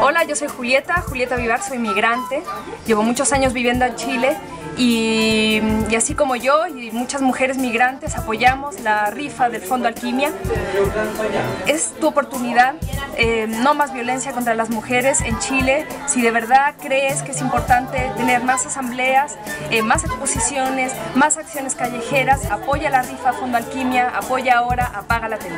Hola, yo soy Julieta, Julieta Vivar, soy migrante. Llevo muchos años viviendo en Chile y, así como yo y muchas mujeres migrantes apoyamos la rifa del Fondo Alquimia. Es tu oportunidad, eh, no más violencia contra las mujeres en Chile. Si de verdad crees que es importante tener más asambleas, eh, más exposiciones, más acciones callejeras, apoya la rifa Fondo Alquimia, apoya ahora, apaga la tele.